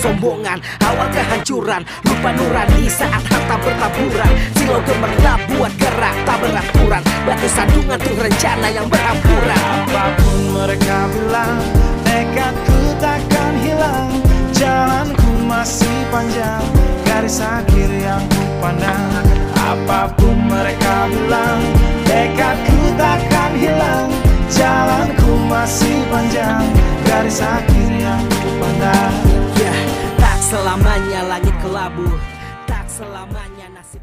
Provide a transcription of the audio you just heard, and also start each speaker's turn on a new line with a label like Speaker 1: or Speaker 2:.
Speaker 1: kesombongan. Awal kehancuran Lupa nurani saat harta bertaburan. Silau gemerlap buat gerak tak beraturan. Batu sandungan tuh rencana yang berhampuran
Speaker 2: Apa pun mereka bilang Tekadku takkan hilang. Jalanku masih panjang Garis akhir yang ku pandang. Apa pun mereka bilang Tekadku takkan hilang. Jalanku masih panjang Garis akhir
Speaker 1: Ya, tak selamanya nasib